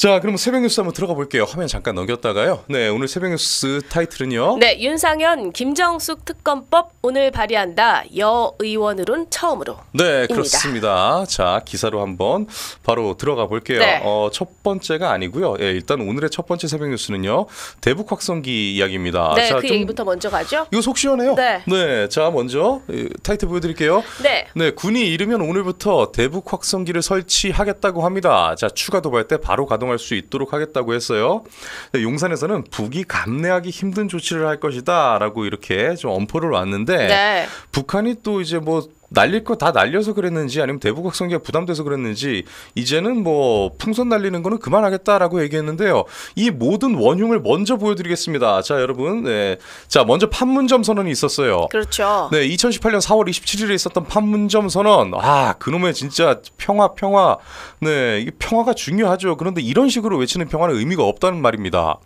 자, 그럼 새벽 뉴스 한번 들어가 볼게요. 화면 잠깐 넘겼다가요. 네, 오늘 새벽 뉴스 타이틀은요. 네, 윤상현 김정숙 특검법 오늘 발의한다. 여 의원으론 처음으로. 네, 그렇습니다. 자, 기사로 한번 바로 들어가 볼게요. 네. 어, 첫 번째가 아니고요. 예, 일단 오늘의 첫 번째 새벽 뉴스는요. 대북 확성기 이야기입니다. 네, 자, 그좀 얘기부터 먼저 가죠. 이거 속 시원해요. 네. 자, 먼저 예, 타이틀 보여 드릴게요. 네. 네, 군이 이르면 오늘부터 대북 확성기를 설치하겠다고 합니다. 자, 추가 도발 때 바로 가동 할 수 있도록 하겠다고 했어요. 네, 용산에서는 북이 감내하기 힘든 조치를 할 것이다라고 이렇게 좀 엄포를 놨는데 네. 북한이 또 이제 뭐 날릴 거 다 날려서 그랬는지 아니면 대북 확성기가 부담돼서 그랬는지 이제는 뭐 풍선 날리는 거는 그만하겠다라고 얘기했는데요. 이 모든 원흉을 먼저 보여드리겠습니다. 자 여러분, 네. 자 먼저 판문점 선언이 있었어요. 그렇죠. 네, 2018년 4월 27일에 있었던 판문점 선언. 아, 그놈의 진짜 평화, 평화. 네, 이게 평화가 중요하죠. 그런데 이런 식으로 외치는 평화는 의미가 없다는 말입니다.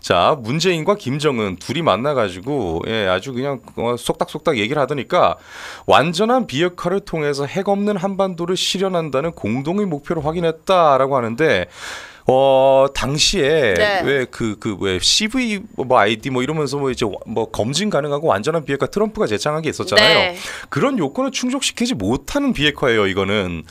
자, 문재인과 김정은 둘이 만나가지고, 예, 아주 그냥 어, 속닥속닥 얘기를 하더니까 완전한 비핵화를 통해서 핵 없는 한반도를 실현한다는 공동의 목표를 확인했다라고 하는데, 어 당시에 네. 왜그 그 왜 CV 뭐 아이디 뭐 이러면서 뭐 이제 뭐 검증 가능하고 완전한 비핵화 트럼프가 제창한 게 있었잖아요. 네. 그런 요건을 충족시키지 못하는 비핵화예요, 이거는.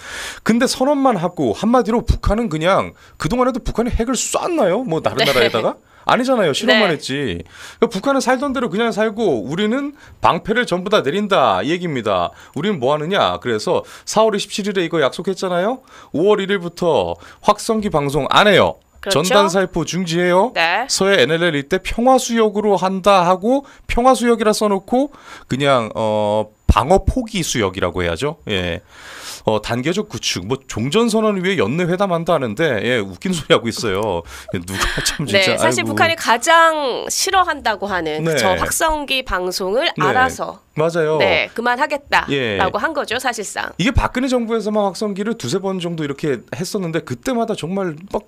근데 선언만 하고 한마디로 북한은 그냥 그동안에도 북한이 핵을 쐈나요? 뭐 다른 네. 나라에다가? 아니잖아요. 실험만 네. 했지. 그러니까 북한은 살던 대로 그냥 살고 우리는 방패를 전부 다 내린다 이 얘기입니다. 우리는 뭐 하느냐? 그래서 4월 27일에 이거 약속했잖아요. 5월 1일부터 확성기 방송 안 해요. 그렇죠. 전단 살포 중지해요. 네. 서해 NLL 이때 평화수역으로 한다 하고 평화수역이라 써놓고 그냥 어 방어 포기 수역이라고 해야죠. 예. 어 단계적 구축 뭐 종전 선언을 위해 연내 회담한다 하는데 예 웃긴 소리 하고 있어요. 누가 참 진짜 네, 사실 아이고. 북한이 가장 싫어한다고 하는 네. 저 확성기 방송을 네. 알아서 맞아요. 네 그만하겠다라고 예. 한 거죠 사실상. 이게 박근혜 정부에서만 확성기를 두세 번 정도 이렇게 했었는데 그때마다 정말 막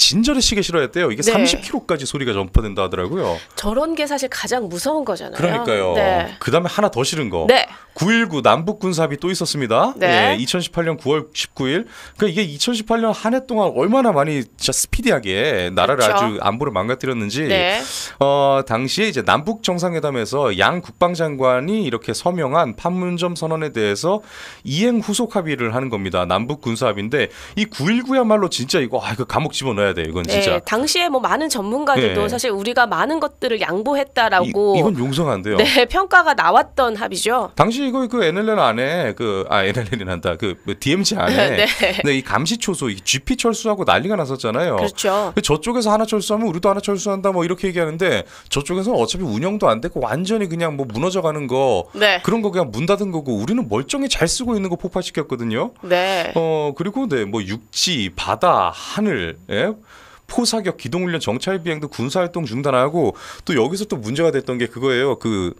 진절의 시계 싫어했대요. 이게 네. 30km까지 소리가 전파된다 하더라고요. 저런 게 사실 가장 무서운 거잖아요. 그러니까요. 네. 그다음에 하나 더 싫은 거. 네. 9.19 남북 군사합의 또 있었습니다. 네. 예, 2018년 9월 19일. 그러니까 이게 2018년 한 해 동안 얼마나 많이 진짜 스피디하게 나라를 그렇죠. 아주 안보를 망가뜨렸는지. 네. 어, 당시에 이제 남북 정상회담에서 양 국방장관이 이렇게 서명한 판문점 선언에 대해서 이행 후속 합의를 하는 겁니다. 남북 군사 합의인데 이 9.19야말로 진짜 이거 아 이거 감옥 집어넣어야 돼. 이건 진짜. 네, 당시에 뭐 많은 전문가들도 네. 사실 우리가 많은 것들을 양보했다라고 이, 건 용서가 안 돼요. 네, 평가가 나왔던 합의죠. 당시 이거 그 NLL 안에 그아 NLL이 난다 그 DMZ 안에 네. 네, 이 감시 초소 이 GP 철수하고 난리가 났었잖아요. 그렇죠. 그 저쪽에서 하나 철수하면 우리도 하나 철수한다 뭐 이렇게 얘기하는데 저쪽에서는 어차피 운영도 안 됐고 완전히 그냥 뭐 무너져가는 거 네. 그런 거 그냥 문 닫은 거고 우리는 멀쩡히 잘 쓰고 있는 거 폭파시켰거든요. 네. 어 그리고 네뭐 육지, 바다, 하늘, 예? 포사격, 기동훈련, 정찰 비행도 군사활동 중단하고 또 여기서 또 문제가 됐던 게 그거예요. 그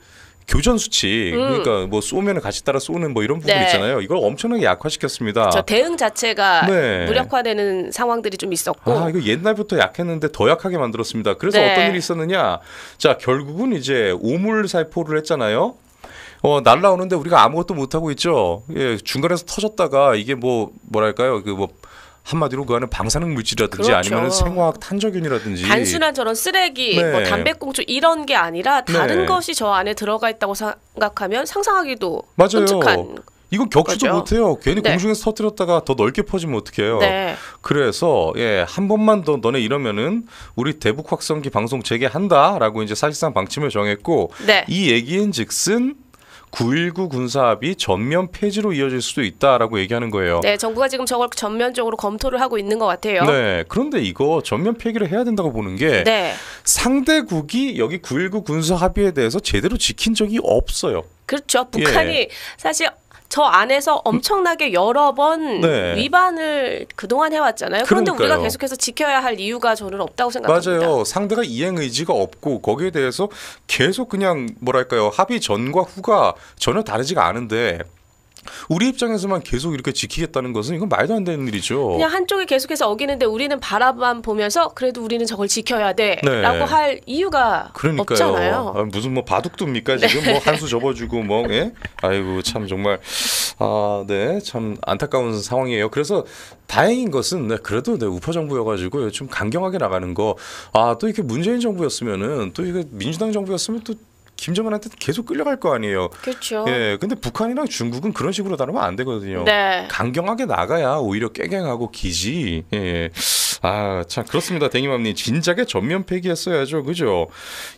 교전 수치 음. 그러니까 뭐 쏘면 같이 따라 쏘는 뭐 이런 부분 네. 있잖아요. 이걸 엄청나게 약화시켰습니다. 저 대응 자체가 네. 무력화되는 상황들이 좀 있었고 아, 이거 옛날부터 약했는데 더 약하게 만들었습니다. 그래서 네. 어떤 일이 있었느냐? 자, 결국은 이제 오물 살포를 했잖아요. 어, 날라오는데 우리가 아무것도 못 하고 있죠. 예, 중간에서 터졌다가 이게 뭐 뭐랄까요? 그 뭐 한마디로 그 안에 방사능 물질이라든지 그렇죠. 아니면 생화학 탄저균이라든지 단순한 저런 쓰레기, 네. 뭐 담배꽁초 이런 게 아니라 다른 네. 것이 저 안에 들어가 있다고 생각하면 상상하기도 맞아요. 끔찍한. 이건 격추도 거죠. 못해요. 괜히 네. 공중에서 터뜨렸다가 더 넓게 퍼지면 어떡해요. 네. 그래서 예, 한 번만 더 너네 이러면은 우리 대북 확성기 방송 재개한다라고 이제 사실상 방침을 정했고 네. 이 얘기인 즉슨 9.19 군사합의 전면 폐지로 이어질 수도 있다라고 얘기하는 거예요. 네, 정부가 지금 저걸 전면적으로 검토를 하고 있는 것 같아요. 네, 그런데 이거 전면 폐기를 해야 된다고 보는 게 네. 상대국이 여기 9.19 군사 합의에 대해서 제대로 지킨 적이 없어요. 그렇죠. 북한이 예. 사실 저 안에서 엄청나게 여러 번 네. 위반을 그동안 해왔잖아요. 그런데 우리가 그러니까요. 계속해서 지켜야 할 이유가 저는 없다고 생각합니다. 맞아요. 상대가 이행 의지가 없고 거기에 대해서 계속 그냥 뭐랄까요 합의 전과 후가 전혀 다르지가 않은데 우리 입장에서만 계속 이렇게 지키겠다는 것은 이건 말도 안 되는 일이죠. 그냥 한쪽이 계속해서 어기는데 우리는 바라만 보면서 그래도 우리는 저걸 지켜야 돼라고 네. 할 이유가 그러니까요. 없잖아요. 네. 아, 무슨 뭐 바둑두입니까 지금 뭐한수 접어주고 뭐 예? 아이고 참 정말 아, 네, 참 안타까운 상황이에요. 그래서 다행인 것은 네, 그래도 네, 우파 정부여가지고 좀 강경하게 나가는 거. 아, 또 이렇게 문재인 정부였으면은 또 이게 민주당 정부였으면 또 김정은한테 계속 끌려갈 거 아니에요. 그렇죠. 예, 근데 북한이랑 중국은 그런 식으로 다루면 안 되거든요. 네. 강경하게 나가야 오히려 깨갱하고 기지. 예. 아, 참 그렇습니다. 댕이맘님 진작에 전면 폐기했어야죠. 그죠?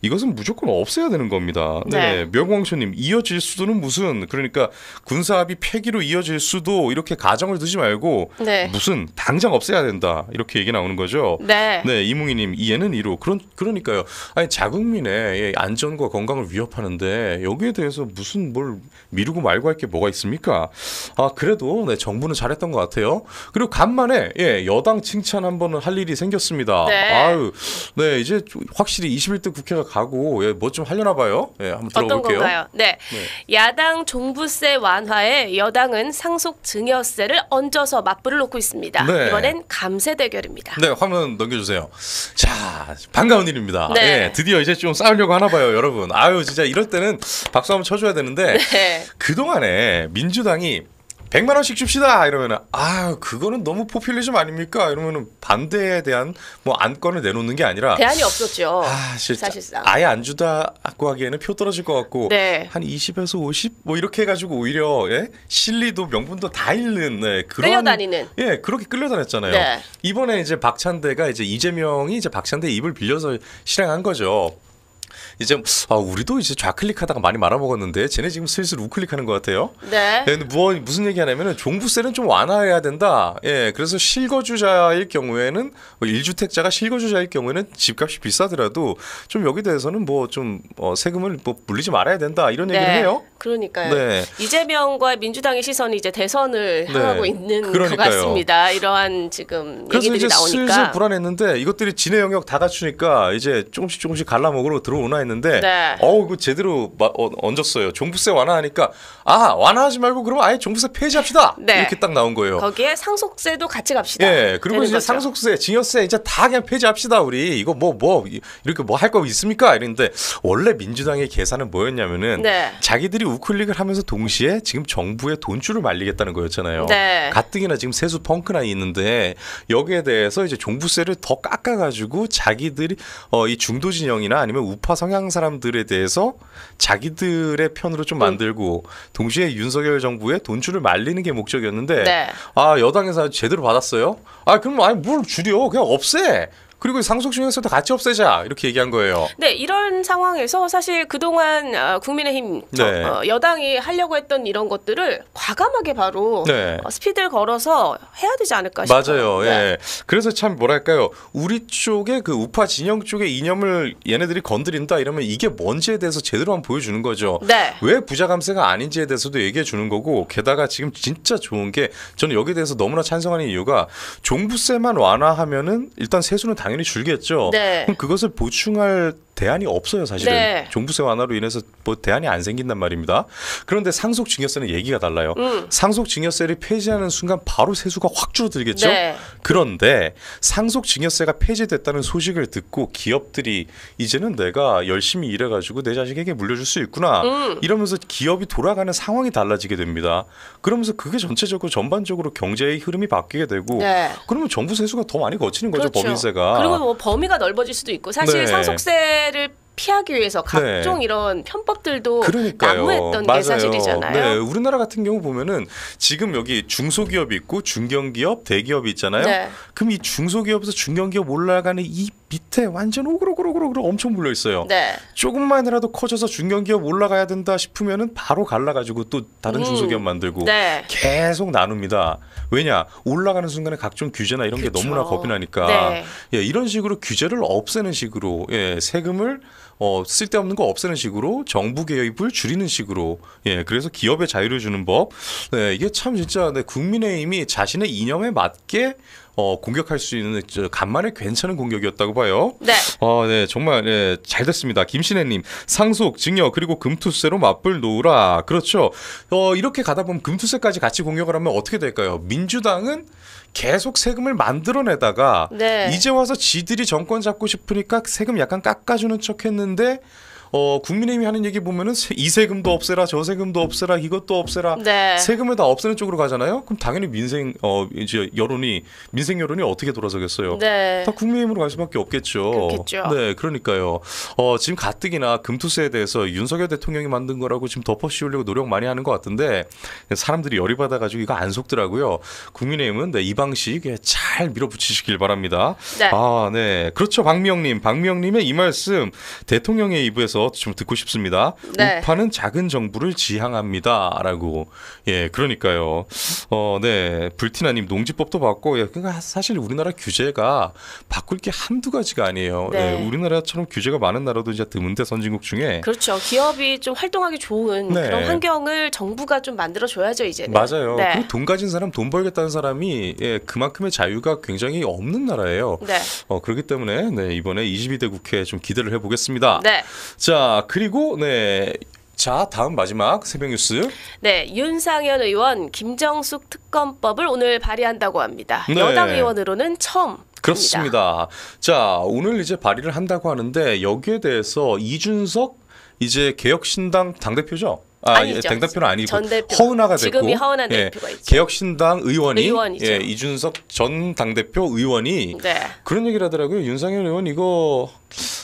이것은 무조건 없애야 되는 겁니다. 네. 네. 명광초님 이어질 수도는 무슨 그러니까 군사합의 폐기로 이어질 수도 이렇게 가정을 두지 말고 네. 무슨 당장 없애야 된다 이렇게 얘기 나오는 거죠. 네. 네, 이뭉이님 이해는 이루. 그런 그러니까요. 아니 자국민의 예, 안전과 건강을 위협하는데 여기에 대해서 무슨 뭘 미루고 말고 할 게 뭐가 있습니까? 아 그래도 네, 정부는 잘했던 것 같아요. 그리고 간만에 예, 여당 칭찬 한번 은할 일이 생겼습니다. 네. 아유, 네 이제 좀 확실히 21대 국회가 가고 예, 뭐좀 하려나 봐요. 예, 한번 어떤 들어볼게요. 건가요? 네. 네. 야당 종부세 완화에 여당은 상속 증여세를 얹어서 맞불을 놓고 있습니다. 네. 이번엔 감세 대결입니다. 네, 화면 넘겨주세요. 자, 반가운 일입니다. 네. 예, 드디어 이제 좀 싸우려고 하나 봐요, 여러분. 아유, 진짜 이럴 때는 박수 한번 쳐줘야 되는데 네. 그 동안에 민주당이 100만 원씩 줍시다 이러면은 아 그거는 너무 포퓰리즘 아닙니까 이러면은 반대에 대한 뭐 안건을 내놓는 게 아니라 대안이 없었죠. 아 사실상. 아예 안 주다고 하기에는 표 떨어질 것 같고 네. 한 20에서 50 뭐 이렇게 해가지고 오히려 예? 실리도 명분도 다 잃는 네, 그런 끌려다니는. 예 그렇게 끌려다녔잖아요. 네. 이번에 이제 박찬대가 이제 이재명이 이제 박찬대 입을 빌려서 실행한 거죠. 이제 아 우리도 이제 좌클릭하다가 많이 말아먹었는데 쟤네 지금 슬슬 우클릭하는 것 같아요. 네. 네, 근데 뭐 무슨 얘기하냐면은 종부세는 좀 완화해야 된다. 예, 그래서 실거주자일 경우에는 뭐 1주택자가 실거주자일 경우에는 집값이 비싸더라도 좀 여기 대해서는 뭐 좀 어, 세금을 뭐 물리지 말아야 된다 이런 얘기를 해요. 그러니까요. 네. 이재명과 민주당의 시선이 이제 대선을 네. 향하고 있는 것 그러니까요. 같습니다. 이러한 지금 얘기들이 이제 슬슬 나오니까. 불안했는데 이것들이 진해 영역 다 갖추니까 이제 조금씩 조금씩 갈라먹으러 들어오나 했는데 네. 어우 이거 제대로 마, 어, 얹었어요. 종부세 완화하니까 아 완화하지 말고 그러면 아예 종부세 폐지합시다. 네. 이렇게 딱 나온 거예요. 거기에 상속세도 같이 갑시다. 예, 그리고 이제 거죠. 상속세, 증여세 이제 다 그냥 폐지합시다 우리 이거 뭐뭐 이렇게 뭐 할 거 있습니까? 이랬는데 원래 민주당의 계산은 뭐였냐면은 네. 자기들이 우클릭을 하면서 동시에 지금 정부의 돈줄을 말리겠다는 거였잖아요. 네. 가뜩이나 지금 세수 펑크나 있는데 여기에 대해서 이제 종부세를 더 깎아가지고 자기들이 어, 이 중도 진영이나 아니면 우파 성향 사람들에 대해서 자기들의 편으로 좀 만들고 동시에 윤석열 정부의 돈줄을 말리는 게 목적이었는데 네. 아 여당에서 제대로 받았어요. 아 그럼 아니 뭘 줄여 그냥 없애. 그리고 상속중에서도 같이 없애자 이렇게 얘기한 거예요. 네, 이런 상황에서 사실 그동안 어, 국민의힘 저, 네. 어, 여당이 하려고 했던 이런 것들을 과감하게 바로 네. 어, 스피드를 걸어서 해야 되지 않을까 싶어요. 맞아요. 네. 예. 그래서 참 뭐랄까요. 우리 쪽의 그 우파 진영 쪽의 이념을 얘네들이 건드린다 이러면 이게 뭔지에 대해서 제대로 한번 보여주는 거죠. 네. 왜 부자 감세가 아닌지에 대해서도 얘기해 주는 거고 게다가 지금 진짜 좋은 게 저는 여기에 대해서 너무나 찬성하는 이유가 종부세만 완화하면은 일단 세수는 당연히 줄겠죠. 네. 그럼 그것을 보충할 대안이 없어요, 사실은. 네. 종부세 완화로 인해서 뭐 대안이 안 생긴단 말입니다. 그런데 상속 증여세는 얘기가 달라요. 음. 상속 증여세를 폐지하는 순간 바로 세수가 확 줄어들겠죠. 네. 그런데 상속 증여세가 폐지됐다는 소식을 듣고 기업들이 이제는 내가 열심히 일해가지고 내 자식에게 물려줄 수 있구나 음. 이러면서 기업이 돌아가는 상황이 달라지게 됩니다. 그러면서 그게 전체적으로 전반적으로 경제의 흐름이 바뀌게 되고 네. 그러면 정부 세수가 더 많이 거치는 거죠 법인세가. 그리고 뭐 범위가 넓어질 수도 있고 사실 네. 상속세 를 피하기 위해서 각종 이런 편법들도 그러니까요. 난무했던 맞아요. 게 사실이잖아요. 네, 우리나라 같은 경우 보면은 지금 여기 중소기업 있고 중견기업, 대기업 있잖아요. 네. 그럼 이 중소기업에서 중견기업 올라가는 이 밑에 완전 오글오글오글 엄청 몰려 있어요. 네. 조금만이라도 커져서 중견기업 올라가야 된다 싶으면은 바로 갈라가지고 또 다른 음. 중소기업 만들고 네. 계속 나눕니다. 왜냐 올라가는 순간에 각종 규제나 이런 게 그쵸. 너무나 겁이 나니까 네. 예, 이런 식으로 규제를 없애는 식으로 예, 세금을 어, 쓸데없는 거 없애는 식으로 정부 개입을 줄이는 식으로 예, 그래서 기업에 자유를 주는 법 네, 이게 참 진짜 네, 국민의힘이 자신의 이념에 맞게 어, 공격할 수 있는 저, 간만에 괜찮은 공격이었다고 봐요. 네. 아, 네, 정말 예, 잘 됐습니다. 김신혜님 상속, 증여 그리고 금투세로 맞불 놓으라. 그렇죠. 어, 이렇게 가다 보면 금투세까지 같이 공격을 하면 어떻게 될까요? 민주당은 계속 세금을 만들어내다가 네. 이제 와서 지들이 정권 잡고 싶으니까 세금 약간 깎아주는 척했는데 어, 국민의힘이 하는 얘기 보면은 세- 이 세금도 없애라, 저 세금도 없애라, 이것도 없애라. 네. 세금을 다 없애는 쪽으로 가잖아요. 그럼 당연히 민생 어 이제 여론이 민생 여론이 어떻게 돌아서겠어요? 네. 다 국민의힘으로 갈 수밖에 없겠죠. 그렇겠죠. 네, 그러니까요. 어, 지금 가뜩이나 금투세에 대해서 윤석열 대통령이 만든 거라고 지금 덮어씌우려고 노력 많이 하는 것 같은데 사람들이 열이 받아가지고 이거 안 속더라고요. 국민의힘은 네, 이 방식에 잘 밀어붙이시길 바랍니다. 네. 아, 네. 그렇죠. 박미영님. 박미영님의 이 말씀 대통령의 입에서 좀 듣고 싶습니다. 네. 우파는 작은 정부를 지향합니다. 라고. 예, 그러니까요. 어, 네. 불티나님 농지법도 봤고, 예, 그러니까 사실 우리나라 규제가 바꿀 게 한두 가지가 아니에요. 네. 예, 우리나라처럼 규제가 많은 나라도 이제 드문데 선진국 중에. 그렇죠. 기업이 좀 활동하기 좋은 네. 그런 환경을 정부가 좀 만들어 줘야죠, 이제는. 맞아요. 네. 그리고 돈 가진 사람, 돈 벌겠다는 사람이 예, 그만큼의 자유가 굉장히 없는 나라예요. 네. 어, 그렇기 때문에 네, 이번에 22대 국회 좀 기대를 해보겠습니다. 네. 자, 그리고 네. 자, 다음 마지막 새벽 뉴스. 네, 윤상현 의원 김정숙 특검법을 오늘 발의한다고 합니다. 네. 여당 의원으로는 처음. 그렇습니다. 자, 오늘 이제 발의를 한다고 하는데 여기에 대해서 이준석 이제 개혁신당 당대표죠? 아, 아니죠. 예, 당대표는 아니고 전 대표. 허은하가 됐고 지금이 허은하 예, 대표가 있죠. 개혁신당 의원이 의원이죠. 예, 이준석 전 당대표 의원이 네. 그런 얘기를 하더라고요. 윤상현 의원 이거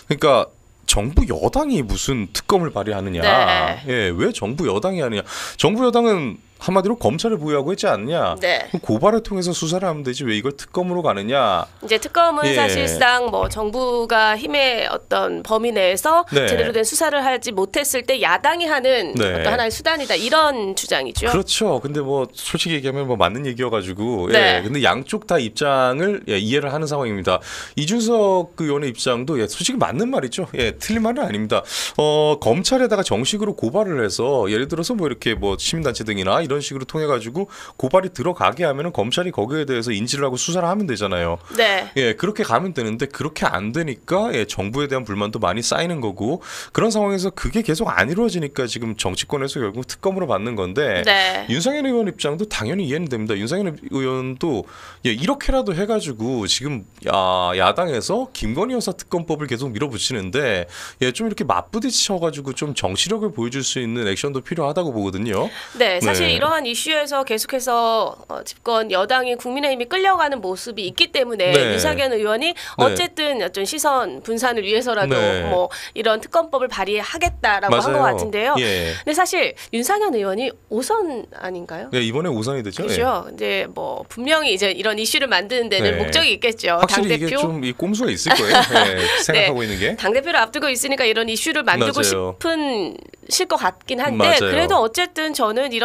그러니까 정부 여당이 무슨 특검을 발의하느냐. 네. 예, 왜 정부 여당이 하느냐. 정부 여당은 한마디로 검찰을 보유하고 있지 않느냐. 네. 고발을 통해서 수사를 하면 되지 왜 이걸 특검으로 가느냐. 이제 특검은 예. 사실상 뭐 정부가 힘의 어떤 범위 내에서 네. 제대로 된 수사를 하지 못했을 때 야당이 하는 네. 어떤 하나의 수단이다 이런 주장이죠. 그렇죠. 근데 뭐 솔직히 얘기하면 뭐 맞는 얘기여가지고. 네. 예. 근데 양쪽 다 입장을 예, 이해를 하는 상황입니다. 이준석 그 의원의 입장도 예, 솔직히 맞는 말이죠. 예, 틀린 말은 아닙니다. 어, 검찰에다가 정식으로 고발을 해서 예를 들어서 뭐 이렇게 뭐 시민단체 등이나 이런 식으로 통해 가지고 고발이 들어가게 하면은 검찰이 거기에 대해서 인지를 하고 수사를 하면 되잖아요. 네. 예, 그렇게 가면 되는데 그렇게 안 되니까 예, 정부에 대한 불만도 많이 쌓이는 거고 그런 상황에서 그게 계속 안 이루어지니까 지금 정치권에서 결국 특검으로 받는 건데 네. 윤상현 의원 입장도 당연히 이해는 됩니다. 윤상현 의원도 예, 이렇게라도 해가지고 지금 야, 야당에서 김건희 여사 특검법을 계속 밀어붙이는데 예, 좀 이렇게 맞부딪혀가지고 좀 정치력을 보여줄 수 있는 액션도 필요하다고 보거든요. 네, 사실 네. 이러한 이슈에서 계속해서 어, 집권 여당이 국민의힘이 끌려가는 모습이 있기 때문에 네. 유상현 의원이 어쨌든 어떤 시선 분산을 위해서라도 네. 뭐 이런 특검법을 발의하겠다라고 한 것 같은데요. 예. 근데 사실 윤상현 의원이 오선 아닌가요? 예, 이번에 우선이 되죠. 예. 그렇죠. 이제 뭐 분명히 이제 이런 이슈를 만드는 데는 네. 목적이 있겠죠. 확실히 이게 당대표 좀이 꼼수가 있을 거예요. 예, 생각하고 있는 게. 당 대표를 앞두고 있으니까 이런 이슈를 만들고 맞아요. 싶은 실 것 같긴 한데 맞아요. 그래도 어쨌든 저는 이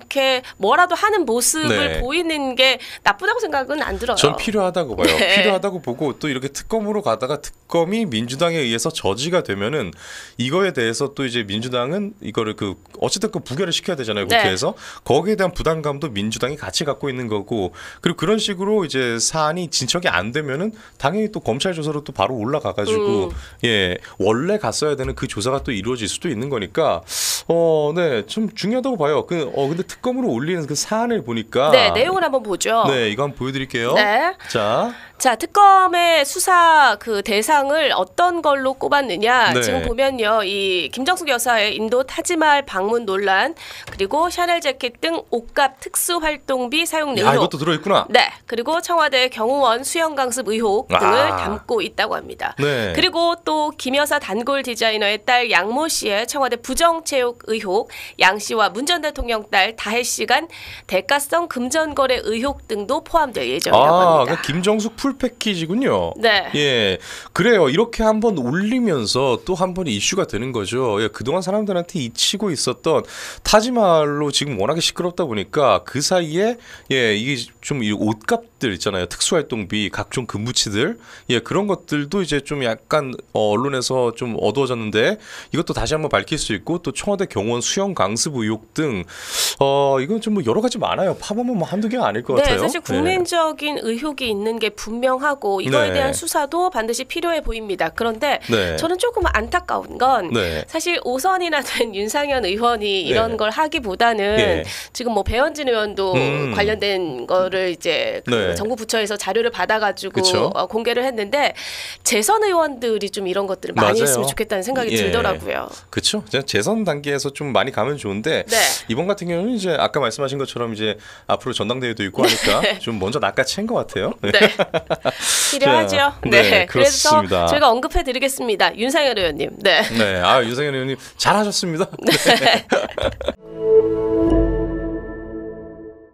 렇게 뭐라도 하는 모습을 네. 보이는 게 나쁘다고 생각은 안 들어요. 전 필요하다고 봐요. 네. 필요하다고 보고 또 이렇게 특검으로 가다가 특검이 민주당에 의해서 저지가 되면은 이거에 대해서 또 이제 민주당은 이거를 그 어쨌든 그 부결을 시켜야 되잖아요 네. 국회에서 거기에 대한 부담감도 민주당이 같이 갖고 있는 거고 그리고 그런 식으로 이제 사안이 진척이 안 되면은 당연히 또 검찰 조사로 또 바로 올라가가지고 음. 예 원래 갔어야 되는 그 조사가 또 이루어질 수도 있는 거니까 어네좀 중요하다고 봐요. 그 어 근데 특검으로 올리는 그 사안을 보니까 네, 내용을 한번 보죠. 네 이거 한번 보여드릴게요. 네. 자. 자, 특검의 수사 그 대상을 어떤 걸로 꼽았느냐. 네. 지금 보면요. 이 김정숙 여사의 인도 타지말 방문 논란, 그리고 샤넬 재킷 등 옷값 특수 활동비 사용 야 의혹. 이것도 들어 있구나. 네. 그리고 청와대 경호원 수영 강습 의혹 등을 아. 담고 있다고 합니다. 네. 그리고 또 김 여사 단골 디자이너의 딸 양모 씨의 청와대 부정 채용 의혹, 양 씨와 문 전 대통령 딸 다혜 씨간 대가성 금전 거래 의혹 등도 포함될 예정이라고 아, 합니다. 그러니까 김정숙 full 패키지군요. 네. 예, 그래요. 이렇게 한번 올리면서 또 한 번 이슈가 되는 거죠. 예, 그동안 사람들한테 잊히고 있었던 타지말로 지금 워낙에 시끄럽다 보니까 그 사이에 예, 이게 좀 이 옷값들 있잖아요. 특수활동비, 각종 근무치들, 예, 그런 것들도 이제 좀 약간 어, 언론에서 좀 어두워졌는데 이것도 다시 한번 밝힐 수 있고 또 청와대 경호원 수영 강습 의혹 등 어, 이건 좀 뭐 여러 가지 많아요. 파보면 뭐 한두 개가 아닐 것 네, 같아요. 사실 네. 국민적인 의혹이 있는 게 분명. 분명하고 이거에 네. 대한 수사도 반드시 필요해 보입니다. 그런데 네. 저는 조금 안타까운 건 네. 사실 5선이나 된 윤상현 의원이 이런 네. 걸 하기보다는 예. 지금 뭐 배현진 의원도 음. 관련된 거를 이제 그 네. 정부 부처에서 자료를 받아가지고 그쵸. 어, 공개를 했는데 재선 의원들이 좀 이런 것들을 많이 맞아요. 했으면 좋겠다는 생각이 예. 들더라고요. 그렇죠. 재선 단계에서 좀 많이 가면 좋은데 네. 이번 같은 경우는 이제 아까 말씀하신 것처럼 이제 앞으로 전당대회도 있고 하니까 좀 먼저 낚아챈 것 같아요. 네. 필요하죠. 자, 네. 네, 그래서. 제가 언급해 드리겠습니다. 윤상현 의원님. 네. 네, 아 유상현 의원님 잘하셨습니다. 네.